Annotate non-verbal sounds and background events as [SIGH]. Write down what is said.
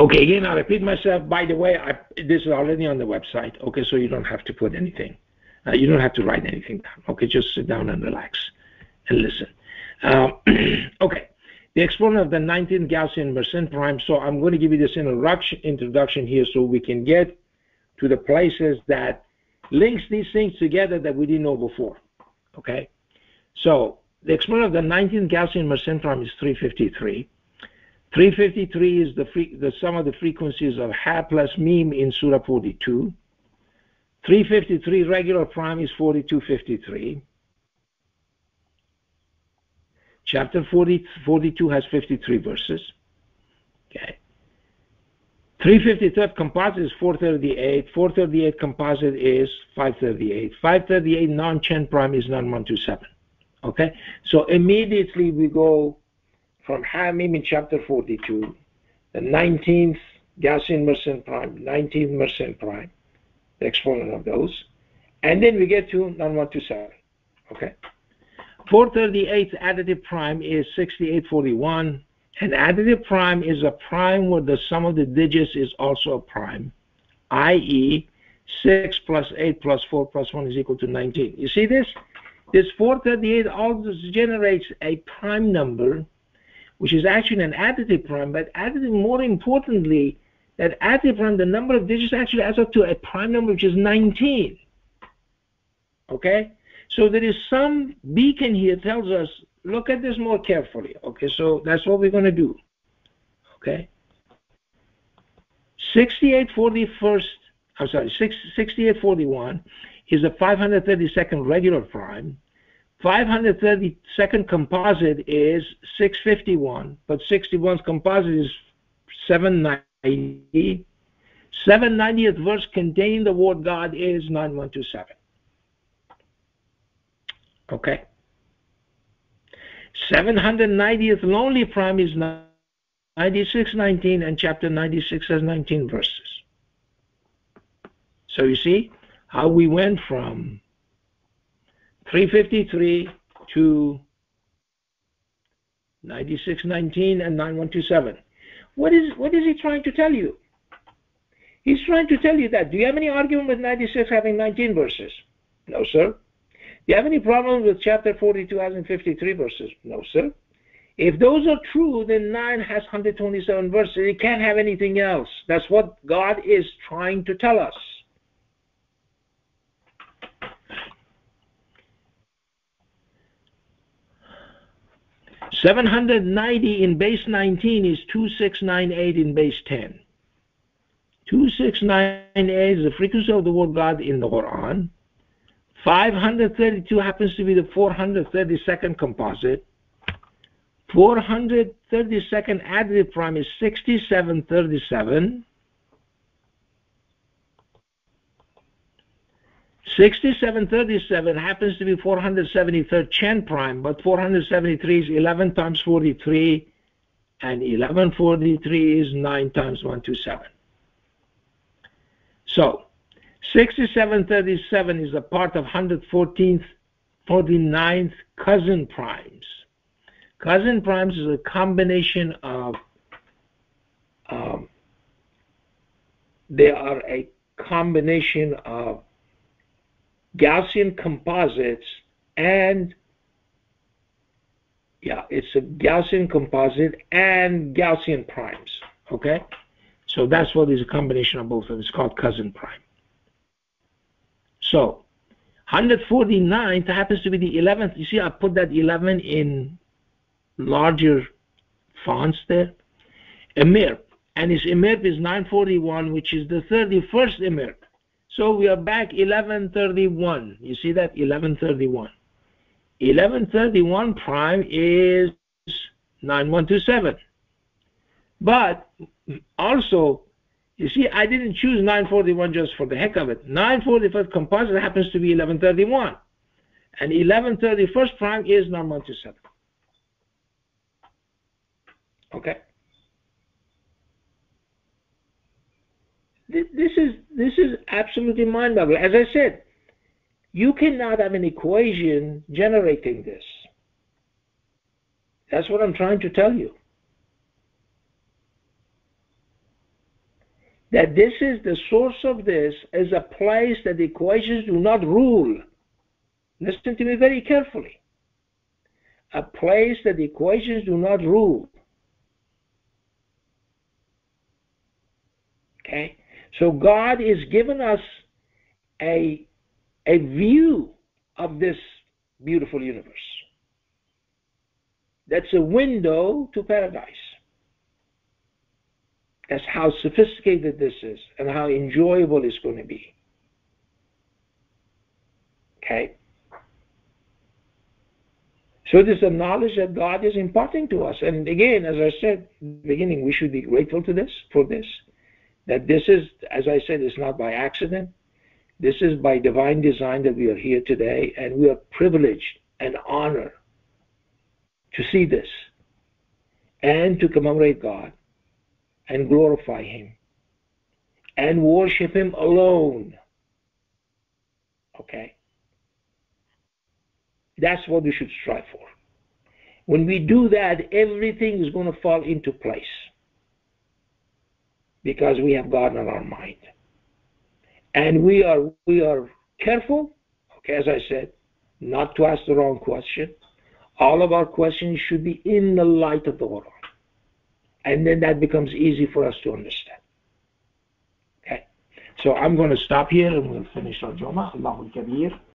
Okay, again, I repeat myself. By the way, I, this is already on the website. Okay, so you don't have to put anything. Uh, you don't have to write anything down. Okay, just sit down and relax and listen. Um, [CLEARS THROAT] okay, the exponent of the 19th Gaussian Mersenne prime. So I'm going to give you this introduction, here so we can get to the places that links these things together that we didn't know before. Okay, so the exponent of the 19th Gaussian Mersenne prime is 353. 353 is the, free, the sum of the frequencies of Ha plus Mim in Surah 42. 353 regular prime is 4253. Chapter 40, 42 has 53 verses. Okay. 353 composite is 438. 438 composite is 538. 538 non-Chen prime is non-127. Okay. So immediately we go from Hamim in chapter 42, the 19th Gaussian Mersenne prime, 19th Mersenne prime, the exponent of those. And then we get to non-127. Okay. 438 additive prime is 6841. An additive prime is a prime where the sum of the digits is also a prime, i.e., 6 plus 8 plus 4 plus 1 is equal to 19. You see this? This 438 also generates a prime number which is actually an additive prime, but additive more importantly, that additive prime, the number of digits actually adds up to a prime number which is 19. Okay? So there is some beacon here tells us, look at this more carefully. Okay, so that's what we're going to do. Okay? 6841st, I'm sorry, 6841 is the 532nd regular prime. 532nd composite is 651, but 61's composite is 790. 790th verse containing the word God is 9127. Okay. 790th lonely prime is 9619 and chapter 96 has 19 verses. So you see how we went from 353 to 9619 and 9127. What is, what is he trying to tell you? He's trying to tell you that. Do you have any argument with 96 having 19 verses? No, sir. You have any problem with chapter 42 having 53 verses? No, sir. If those are true, then 9 has 127 verses. It can't have anything else. That's what God is trying to tell us. 790 in base 19 is 2698 in base 10. 2698 is the frequency of the word God in the Quran. 532 happens to be the 432nd composite. 432nd additive prime is 6737. 6737 happens to be 473rd Chen prime, but 473 is 11 times 43, and 1143 is 9 times 127. So, 6737 is a part of 114th, 49th cousin primes. Cousin primes is a combination of, um, they are a combination of Gaussian composites and yeah, it's a Gaussian composite and Gaussian primes. Okay, so that's what is a combination of both of them. It's called cousin prime. So 149th happens to be the 11th. You see, I put that 11 in larger fonts there. Emirp, and his Emirp is 941, which is the 31st Emirp. So we are back 1131. You see that? 1131. 1131 prime is 9127. But also, you see, I didn't choose 941 just for the heck of it. 945 composite happens to be 1131. And 1131st prime is 9127. Okay? This is this is absolutely mind-boggling. As I said, you cannot have an equation generating this. That's what I'm trying to tell you. That this is the source of this is a place that the equations do not rule. Listen to me very carefully. A place that the equations do not rule. Okay? So God is giving us a, a view of this beautiful universe. That's a window to paradise. That's how sophisticated this is and how enjoyable it's going to be. Okay? So this is a knowledge that God is imparting to us. And again, as I said in the beginning, we should be grateful to this for this. That this is, as I said, it's not by accident. This is by divine design that we are here today, and we are privileged and honored to see this and to commemorate God and glorify Him and worship Him alone. Okay? That's what we should strive for. When we do that, everything is going to fall into place because we have God on our mind. And we are we are careful, okay, as I said, not to ask the wrong question. All of our questions should be in the light of the Quran. And then that becomes easy for us to understand. Okay. So I'm going to stop here and we'll finish our Juma. Allahu Kabir.